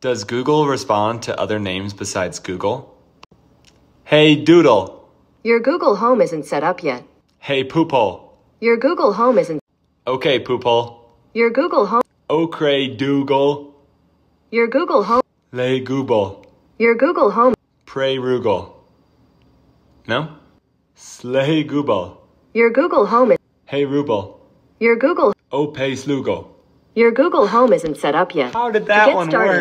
Does Google respond to other names besides Google? Hey Doodle. Your Google Home isn't set up yet. Hey Poople. Your Google Home isn't. Okay Poople. Your Google Home. Okay Doogle. Your Google Home. Lay Google. Your Google Home. Pray Rugal. No? Slay Google. Your Google Home is. Hey Ruble. Your Google. Oh, Opay Slugal. Your Google Home isn't set up yet. How did that one started, work?